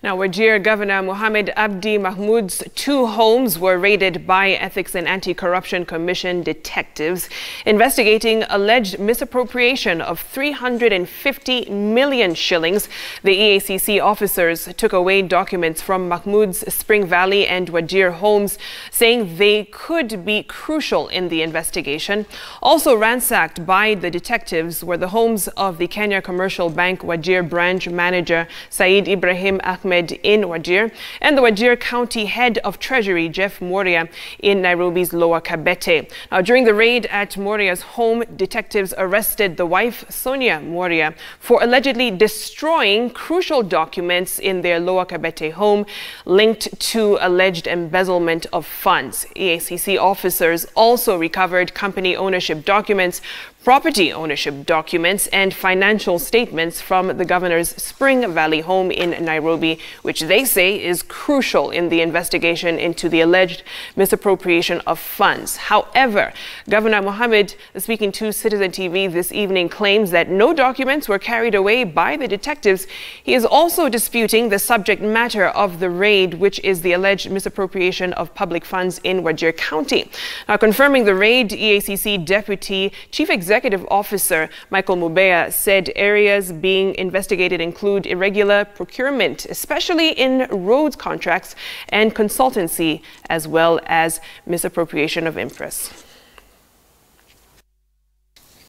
Now, Wajir Governor Mohamed Abdi Mahmoud's two homes were raided by Ethics and Anti-Corruption Commission detectives investigating alleged misappropriation of 350 million shillings. The EACC officers took away documents from Mahmoud's Spring Valley and Wajir homes, saying they could be crucial in the investigation. Also ransacked by the detectives were the homes of the Kenya Commercial Bank Wajir branch manager Said Ibrahim Ahmed Ahmed in Wajir and the Wajir County Head of Treasury Jeff Moria in Nairobi's Lower Kabete. Now, during the raid at Moria's home, detectives arrested the wife Sonia Moria for allegedly destroying crucial documents in their Lower Kabete home linked to alleged embezzlement of funds. EACC officers also recovered company ownership documents property ownership documents and financial statements from the governor's Spring Valley home in Nairobi, which they say is crucial in the investigation into the alleged misappropriation of funds. However, Governor Mohamed, speaking to Citizen TV this evening, claims that no documents were carried away by the detectives. He is also disputing the subject matter of the raid, which is the alleged misappropriation of public funds in Wajir County. Now, confirming the raid, EACC Deputy Chief Executive Officer Michael Mubea said areas being investigated include irregular procurement, especially in roads contracts and consultancy, as well as misappropriation of imprest.